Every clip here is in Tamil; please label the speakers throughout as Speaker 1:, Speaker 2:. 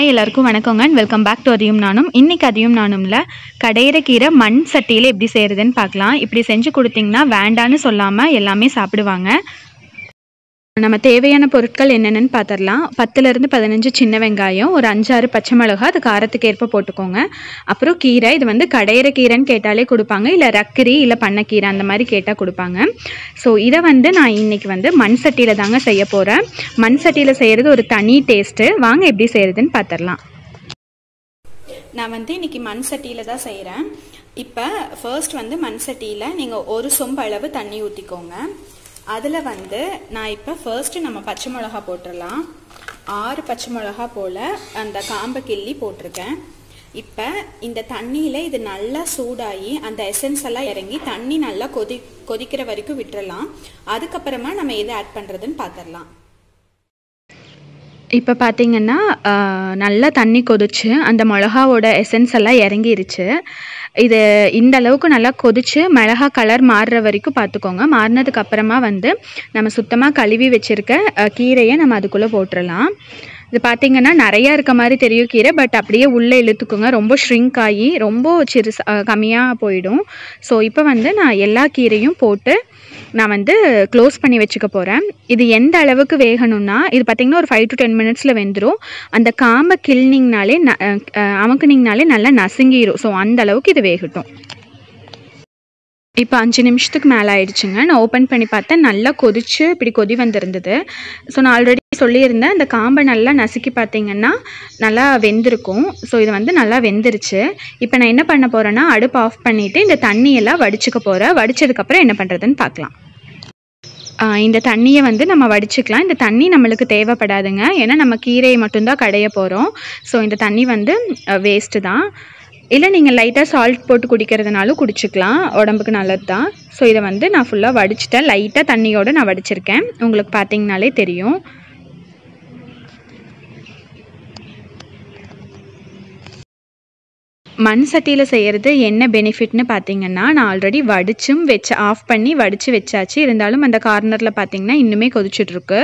Speaker 1: ஹாய் எல்லாருக்கும் வணக்கங்க. அண்ட் வெல்கம் பேக் டு அதையும் நானும். இன்னைக்கு அதையும் நானும்ல கடையிற கீரை மண் சட்டியில் எப்படி செய்கிறதுன்னு பார்க்கலாம். இப்படி செஞ்சு கொடுத்தீங்கன்னா வேண்டான்னு சொல்லாமல் எல்லாமே சாப்பிடுவாங்க. நம்ம தேவையான பொருட்கள் என்னென்னு பார்த்துடலாம் பத்துலேருந்து பதினஞ்சு சின்ன வெங்காயம் ஒரு அஞ்சாறு பச்சை மிளகா அது காரத்துக்கு ஏற்ப போட்டுக்கோங்க. அப்புறம் கீரை இது வந்து கடையிற கீரைன்னு கேட்டாலே கொடுப்பாங்க. இல்லை ரக்கரி இல்லை பண்ணக்கீரை அந்த மாதிரி கேட்டால் கொடுப்பாங்க. ஸோ இதை வந்து நான் இன்னைக்கு வந்து மண் சட்டியில் தாங்க செய்ய போகிறேன் மண் சட்டியில் செய்கிறது ஒரு தனி டேஸ்ட்டு வாங்க எப்படி செய்கிறதுன்னு பார்த்துடலாம் நான் வந்து இன்னைக்கு மண் சட்டியில் தான் செய்கிறேன் இப்போ ஃபர்ஸ்ட் வந்து மண் சட்டியில் நீங்கள் ஒரு சொம்பு அளவு தண்ணி ஊற்றிக்கோங்க அதில் வந்து நான் இப்போ ஃபர்ஸ்ட்டு நம்ம பச்சை மிளகா போட்டுடலாம். ஆறு பச்சை மிளகா போல் அந்த காம்பை கிள்ளி போட்டிருக்கேன். இப்போ இந்த தண்ணியில் இது நல்லா சூடாகி அந்த எசன்ஸ் எல்லாம் இறங்கி தண்ணி நல்லா கொதி கொதிக்கிற வரைக்கும் விட்டுறலாம். அதுக்கப்புறமா நம்ம எது ஆட் பண்ணுறதுன்னு பார்த்துடலாம் இப்போ பார்த்தீங்கன்னா நல்லா தண்ணி கொதிச்சு அந்த மிளகாவோட எசன்ஸ் எல்லாம் இறங்கிருச்சு. இது இந்த அளவுக்கு நல்லா கொதிச்சு மிளகா கலர் மாறுற வரைக்கும் பார்த்துக்கோங்க மாறினதுக்கு அப்புறமா வந்து நம்ம சுத்தமாக கழுவி வச்சுருக்க கீரையை நம்ம அதுக்குள்ளே போட்டுடலாம் இது பார்த்தீங்கன்னா நிறையா இருக்க மாதிரி தெரியும் கீரை பட் அப்படியே உள்ளே இழுத்துக்குங்க. ரொம்ப ஷ்ரிங்க் ஆகி ரொம்ப சிறு கம்மியாக போயிடும். ஸோ இப்போ வந்து நான் எல்லா கீரையும் போட்டு நான் வந்து க்ளோஸ் பண்ணி வச்சுக்க போகிறேன் இது எந்த அளவுக்கு வேகணும்னா இது பார்த்திங்கன்னா ஒரு ஃபைவ் டு டென் மினிட்ஸில் வெந்துடும் அந்த காம்பை கிள்னிங்னாலே ந அமுக்குனிங்கனாலே நல்லா நசுங்கிடும் ஸோ அந்த அளவுக்கு இது வேகட்டும். இப்போ அஞ்சு நிமிஷத்துக்கு மேலே ஆயிடுச்சுங்க. நான் ஓப்பன் பண்ணி பார்த்தேன். நல்லா கொதிச்சு இப்படி கொதி வந்திருந்தது. ஸோ நான் ஆல்ரெடி சொல்லியிருந்தேன். அந்த காம்பை நல்லா நசுக்கி பார்த்தீங்கன்னா நல்லா வெந்திருக்கும். ஸோ இது வந்து நல்லா வெந்துருச்சு. இப்போ நான் என்ன பண்ண போகிறேன்னா அடுப்பு ஆஃப் பண்ணிவிட்டு இந்த தண்ணியெல்லாம் வடிச்சுக்க போகிறேன் வடித்ததுக்கப்புறம் என்ன பண்ணுறதுன்னு பார்க்கலாம். இந்த தண்ணியை வந்து நம்ம வடிச்சுக்கலாம். இந்த தண்ணி நம்மளுக்கு தேவைப்படாதுங்க. ஏன்னா நம்ம கீரையை மட்டும்தான் கடைய போகிறோம் ஸோ இந்த தண்ணி வந்து வேஸ்ட்டு தான். இல்லை நீங்கள் லைட்டாக சால்ட் போட்டு குடிக்கிறதுனாலும் குடிச்சிக்கலாம். உடம்புக்கு நல்லது தான் ஸோ இதை வந்து நான் ஃபுல்லாக வடிச்சிட்டேன். லைட்டாக தண்ணியோடு நான் வடிச்சிருக்கேன். உங்களுக்கு பார்த்தீங்கனாலே தெரியும். மண் சட்டியில் செய்கிறது என்ன பெனிஃபிட்னு பார்த்தீங்கன்னா நான் ஆல்ரெடி வடிச்சும் வச்சு ஆஃப் பண்ணி வடித்து வச்சாச்சு. இருந்தாலும் அந்த கார்னரில் பார்த்தீங்கன்னா இன்னுமே கொதிச்சுட்ருக்கு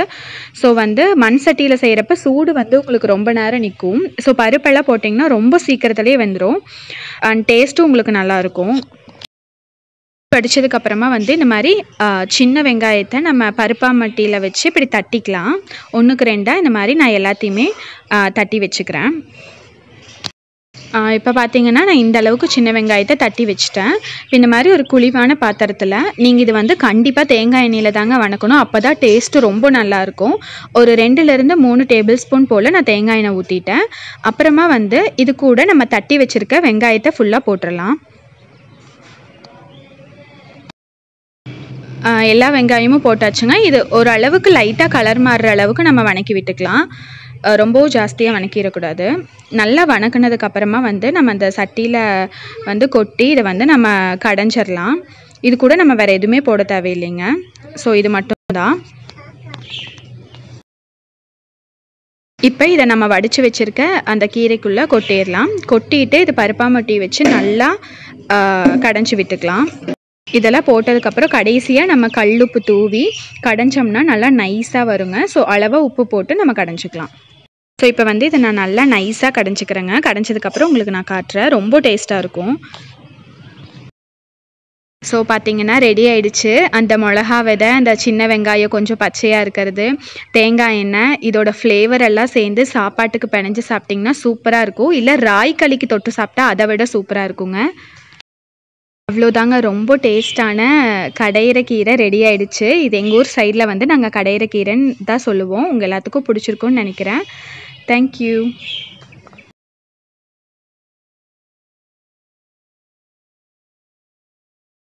Speaker 1: ஸோ வந்து மண் சட்டியில் செய்கிறப்ப சூடு வந்து உங்களுக்கு ரொம்ப நேரம் நிற்கும் ஸோ பருப்பெல்லாம் போட்டிங்கன்னா ரொம்ப சீக்கிரத்துலேயே வந்துடும் அண்ட் டேஸ்ட்டும் உங்களுக்கு நல்லாயிருக்கும் படித்ததுக்கப்புறமா வந்து இந்த மாதிரி சின்ன வெங்காயத்தை நம்ம பருப்பா மட்டியில் வச்சு இப்படி தட்டிக்கலாம். ஒன்றுக்கு ரெண்டாக இந்த மாதிரி நான் எல்லாத்தையுமே தட்டி வச்சுக்கிறேன். இப்போ பார்த்தீங்கன்னா நான் இந்த அளவுக்கு சின்ன வெங்காயத்தை தட்டி வச்சுட்டேன். இந்த மாதிரி ஒரு குழிவான பாத்திரத்தில் நீங்கள் இது வந்து கண்டிப்பாக தேங்காய் எண்ணெயில் தாங்க வணக்கணும். அப்போ தான் டேஸ்ட்டு ரொம்ப நல்லாயிருக்கும் ஒரு ரெண்டுலேருந்து மூணு டேபிள் ஸ்பூன் போல் நான் தேங்காய் எண்ணெய் ஊற்றிட்டேன் அப்புறமா வந்து இது கூட நம்ம தட்டி வச்சுருக்க வெங்காயத்தை ஃபுல்லாக போட்டுடலாம் எல்லா வெங்காயமும் போட்டாச்சுங்க. இது ஒரு அளவுக்கு லைட்டாக கலர் மாறுற அளவுக்கு நம்ம வணக்கி விட்டுக்கலாம். ரொம்பவும் ஜாஸ்தியாக வணக்கிடக்கூடாது. நல்லா வணக்கினதுக்கப்புறமா வந்து நம்ம அந்த சட்டியில் வந்து கொட்டி இதை வந்து நம்ம கடைஞ்சிடலாம் இது கூட நம்ம வேறு எதுவுமே போட தேவையில்லைங்க. ஸோ இது மட்டும்தான். இப்போ இதை நம்ம வடித்து வச்சுருக்க அந்த கீரைக்குள்ளே கொட்டிடலாம். கொட்டிட்டு இது பருப்பாமட்டி வச்சு நல்லா கடைஞ்சி விட்டுக்கலாம். இதெல்லாம் போட்டதுக்கப்புறம் கடைசியாக நம்ம கல்லுப்பு தூவி கடைஞ்சோம்னா நல்லா நைஸாக வருங்க. ஸோ அளவாக உப்பு போட்டு நம்ம கடைஞ்சிக்கலாம். ஸோ இப்போ வந்து இதை நான் நல்லா நைஸாக கடைஞ்சிக்கிறேங்க. கடைஞ்சதுக்கப்புறம் உங்களுக்கு நான் காட்டுறேன். ரொம்ப டேஸ்ட்டாக இருக்கும். ஸோ பார்த்தீங்கன்னா ரெடி ஆயிடுச்சு. அந்த மிளகா விதை அந்த சின்ன வெங்காயம் கொஞ்சம் பச்சையாக இருக்கிறது தேங்காய் எண்ணெய் இதோட ஃப்ளேவர் எல்லாம் சேர்ந்து சாப்பாட்டுக்கு பிணைஞ்சு சாப்பிட்டிங்கன்னா சூப்பராக இருக்கும். இல்லை ராய் களிக்கு தொட்டு சாப்பிட்டா அதை விட சூப்பராக இருக்குங்க. அவ்வளோதாங்க. ரொம்ப டேஸ்டான கடையிற கீரை ரெடி ஆயிடுச்சு. இது எங்கள் ஊர் சைடில் வந்து நாங்கள் கடையிற கீரைன்னு தான் சொல்லுவோம். உங்கள் எல்லாத்துக்கும் பிடிச்சிருக்குன்னு நினைக்கிறேன். தேங்க்யூ